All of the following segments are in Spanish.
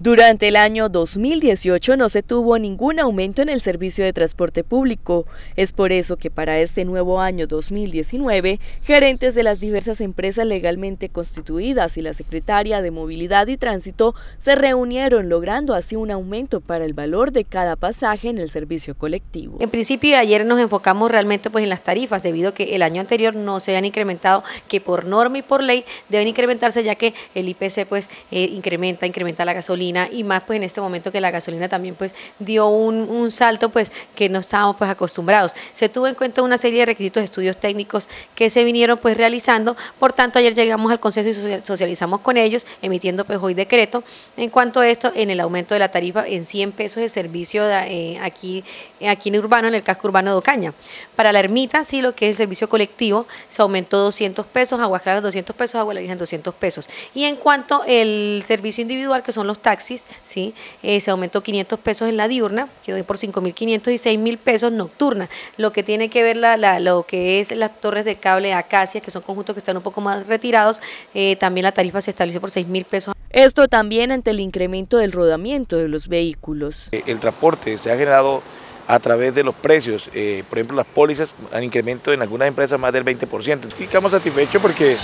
Durante el año 2018 no se tuvo ningún aumento en el servicio de transporte público. Es por eso que para este nuevo año 2019, gerentes de las diversas empresas legalmente constituidas y la secretaria de Movilidad y Tránsito se reunieron logrando así un aumento para el valor de cada pasaje en el servicio colectivo. En principio ayer nos enfocamos realmente pues en las tarifas debido a que el año anterior no se habían incrementado, que por norma y por ley deben incrementarse ya que el IPC pues eh, incrementa, incrementa la gasolina y más pues en este momento que la gasolina también pues dio un, salto pues que no estábamos pues acostumbrados. Se tuvo en cuenta una serie de requisitos de estudios técnicos que se vinieron pues realizando, por tanto ayer llegamos al Consejo y socializamos con ellos, emitiendo pues hoy decreto en cuanto a esto en el aumento de la tarifa en 100 pesos de servicio eh, aquí, aquí en Urbano, en el casco urbano de Ocaña. Para la ermita, sí, lo que es el servicio colectivo, se aumentó 200 pesos, Aguas Claras 200 pesos, Agua la Virgen 200 pesos. Y en cuanto el servicio individual, que son los taxis, ¿sí? Eh, se aumentó 500 pesos en la diurna, quedó por 5.500 y 6.000 pesos nocturna. Lo que tiene que ver la, lo que es las torres de cable Acacia, que son conjuntos que están un poco más retirados, eh, también la tarifa se estableció por 6.000 pesos. Esto también ante el incremento del rodamiento de los vehículos. El transporte se ha generado a través de los precios. Eh, por ejemplo, las pólizas han incremento en algunas empresas más del 20%. Y estamos satisfechos porque eh,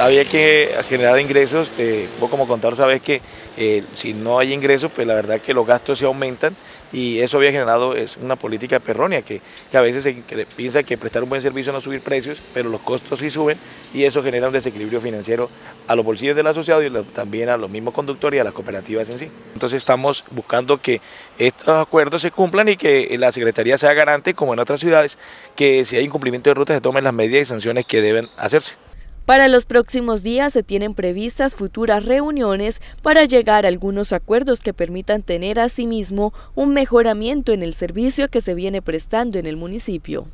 había que generar ingresos. Eh, vos como contador sabes que si no hay ingresos, pues la verdad que los gastos se aumentan y eso había generado es una política perrónea que, a veces se piensa que prestar un buen servicio no subir precios, pero los costos sí suben y eso genera un desequilibrio financiero a los bolsillos del asociado y también a los mismos conductores y a las cooperativas en sí. Entonces estamos buscando que estos acuerdos se cumplan y que la Secretaría sea garante, como en otras ciudades, que si hay incumplimiento de rutas se tomen las medidas y sanciones que deben hacerse. Para los próximos días se tienen previstas futuras reuniones para llegar a algunos acuerdos que permitan tener asimismo un mejoramiento en el servicio que se viene prestando en el municipio.